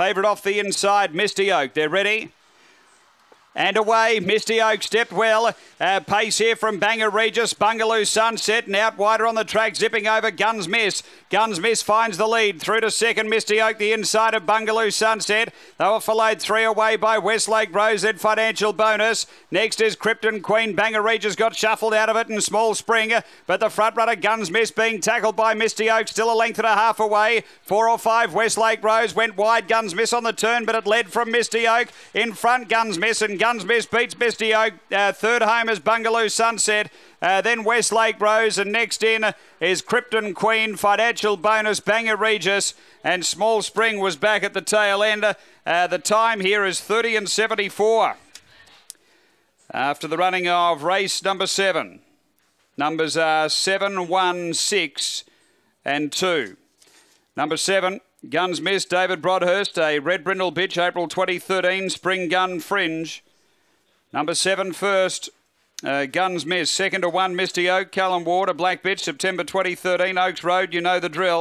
Favourite off the inside, Misty Oak. They're ready. And away, Misty Oak stepped well. Uh, pace here from Bangor Regis, Bungaloo Sunset, and out wider on the track, zipping over Guns Miss. Guns Miss finds the lead through to second, Misty Oak, the inside of Bungaloo Sunset. They were followed three away by Westlake Rose at financial bonus. Next is Krypton Queen. Bangor Regis got shuffled out of it in small spring, but the front runner Guns Miss being tackled by Misty Oak, still a length and a half away. Four or five, Westlake Rose went wide. Guns Miss on the turn, but it led from Misty Oak in front. Guns Miss and Guns Miss beats Misty Oak. Uh, third home is Bungaloo Sunset. Uh, then Westlake Rose, and next in is Krypton Queen, Financial Bonus, Bangor Regis, and Small Spring was back at the tail end. Uh, the time here is 30 and 74. After the running of race number seven, numbers are seven, one, six, and two. Number seven, Guns Miss, David Broadhurst, a Red Brindle bitch, April 2013, Spring Gun Fringe. Number seven first, uh, Guns Miss. Second to one, Misty Oak, Callum Ward, a black bitch, September 2013, Oaks Road, you know the drill.